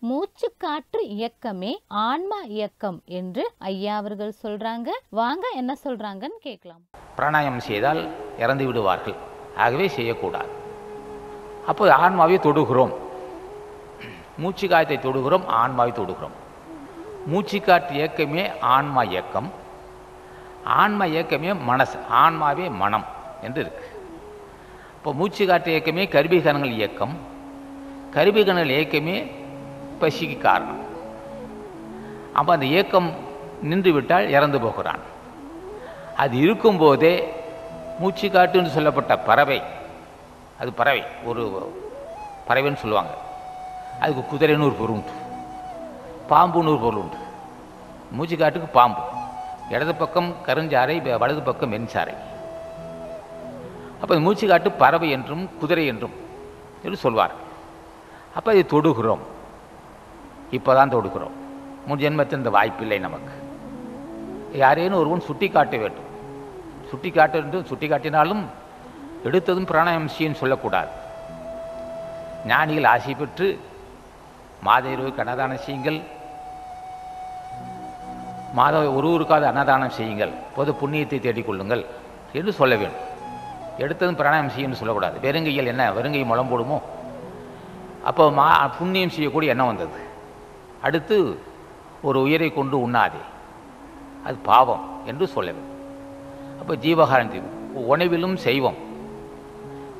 மூச்சு காற்று இயக்கமே ஆன்மா இயக்கம் என்று ஐயா அவர்கள் சொல்றாங்க. வாங்க என்ன சொல்றாங்கன்னு கேட்கலாம். பிராணாயம் செய்தால் இறந்து விடுவார்கள். ஆகவே செய்யக்கூடாது. அப்போ ஆன்மாவை தொடுகிறோம். மூச்சு காற்றை தொடுகிறோம் ஆன்மாவை தொடுகிறோம். மூச்சு காற்று இயக்கமே ஆன்மா இயக்கம். ஆன்மா இயக்கமே மனசு ஆன்மாவே மனம் என்று இருக்கு. இப்போ மூச்சு காற்று இயக்கமே கருவிகணங்கள் இயக்கம். கருவிகணங்கள் இயக்கமே பசிக்கு காரணம். அப்போ அந்த ஏக்கம் நின்று விட்டால் இறந்து போகிறான். அது இருக்கும்போதே மூச்சு காட்டுன்னு சொல்லப்பட்ட பறவை அது பறவை ஒரு பறவைன்னு சொல்லுவாங்க. அதுக்கு குதிரைன்னு ஒரு பொருள் உண்டு. பாம்புன்னு ஒரு பொருள் உண்டு. மூச்சு காட்டுக்கு பாம்பு. இடது பக்கம் கருஞ்சாறை வலது பக்கம் மென்சாறை அப்போ இந்த மூச்சு காட்டு பறவை என்றும் குதிரை என்றும் என்று சொல்வார் அப்போ இதை தொடுகிறோம். இப்போ தான் தொடுக்கிறோம். முன் ஜென்மத்தில் இந்த வாய்ப்பில்லை நமக்கு. யாரேனும் ஒருவன் சுட்டி காட்ட வேண்டும். சுட்டி காட்ட சுட்டி காட்டினாலும் எடுத்ததும் பிராணாயாமம் சொல்லக்கூடாது. ஞானிகள் ஆசை பெற்று மாத இரவுக்கு அன்னதானம் செய்யுங்கள் ஒரு ஒருவருக்காவது அன்னதானம் செய்யுங்கள். பொது புண்ணியத்தை தேடிக்கொள்ளுங்கள் என்று சொல்ல வேண்டும். எடுத்ததும் பிராணாயம் செய்யணும்னு சொல்லக்கூடாது. வெறுங்கையில் என்ன வெறுங்கை முளம் போடுமோ? அப்போ மா புண்ணியம் செய்யக்கூடிய எண்ணம் வந்தது. அடுத்து ஒரு உயிரை கொண்டு உண்ணாதே. அது பாவம் என்று சொல்ல வேண்டும் அப்போ ஜீவகாரந்தி உணவிலும் செய்வோம்.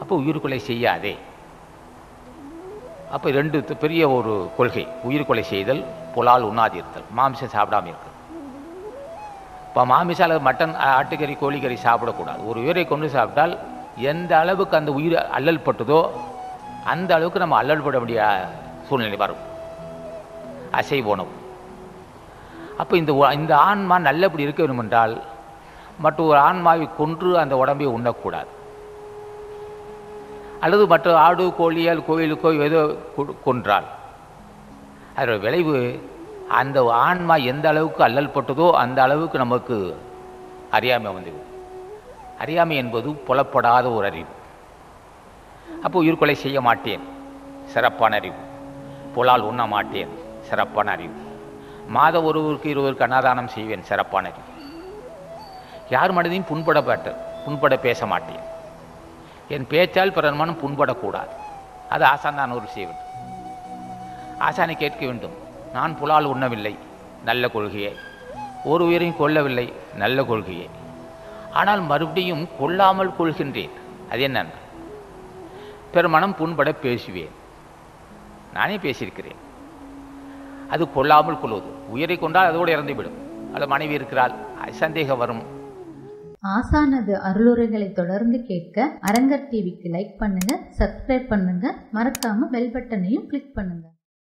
அப்போ உயிர்கொலை செய்யாதே. அப்போ ரெண்டு பெரிய ஒரு கொள்கை. உயிர்கொலை செய்தல் புலால் உண்ணாதிருத்தல். மாமிசம் சாப்பிடாம இருக்க இப்போ மாமிசம் அல்லது மட்டன் ஆட்டுக்கறி கோழிக்கறி சாப்பிடக்கூடாது. ஒரு உயிரை கொண்டு சாப்பிட்டால் எந்த அளவுக்கு அந்த உயிர் அல்லல் பட்டதோ அந்த அளவுக்கு நம்ம அல்லல் பட வேண்டிய சூழ்நிலை வரும். அசைவ உணவு அப்போ இந்த இந்த ஆன்மா நல்லபடி இருக்க வேண்டுமென்றால் மற்ற ஒரு ஆன்மாவை கொன்று அந்த உடம்பை உண்ணக்கூடாது. அல்லது மற்ற ஆடு கோழியால் கோயிலுக்கோ ஏதோ கொன்றால். அதோட விளைவு அந்த ஆன்மா எந்த அளவுக்கு அல்லல் பட்டதோ அந்த அளவுக்கு நமக்கு அறியாமை வந்துவிடும். அறியாமை என்பது புலப்படாத ஒரு அறிவு. அப்போ உயிர்கொலை செய்ய மாட்டேன். சிறப்பான அறிவு. புலால் உண்ண மாட்டேன். சிறப்பான அறிவு மாத ஒருவருக்கு இருவருக்கு அன்னதானம் செய்வேன் சிறப்பான அறிவு யார் மனதையும் புண்படப்பட்ட புண்பட பேச மாட்டேன். என் பேச்சால் பிறர் மனம் புண்படக்கூடாது. அது ஆசான் தான் ஒரு செய்ய வேண்டும் ஆசானை கேட்க வேண்டும். நான் புலால் உண்ணவில்லை நல்ல கொள்கையை. ஒரு உயிரையும் கொல்லவில்லை நல்ல கொள்கையை. ஆனால் மறுபடியும் கொல்லாமல் கொள்கின்றேன். அது என்ன பெருமனம் புண்பட பேசுவேன். நானே பேசியிருக்கிறேன். அது கொள்ளாமல் கொள்வது. உயிரை கொண்டால் அதோடு இறந்துவிடும். அது மனைவி இருக்கிறாள். சந்தேகம் வரும். ஆசானது அருளுரைகளை தொடர்ந்து கேட்க அரங்கர் டிவிக்கு லைக் பண்ணுங்க சப்ஸ்கிரைப் பண்ணுங்க. மறக்காம பெல் பட்டனையும் கிளிக் பண்ணுங்க.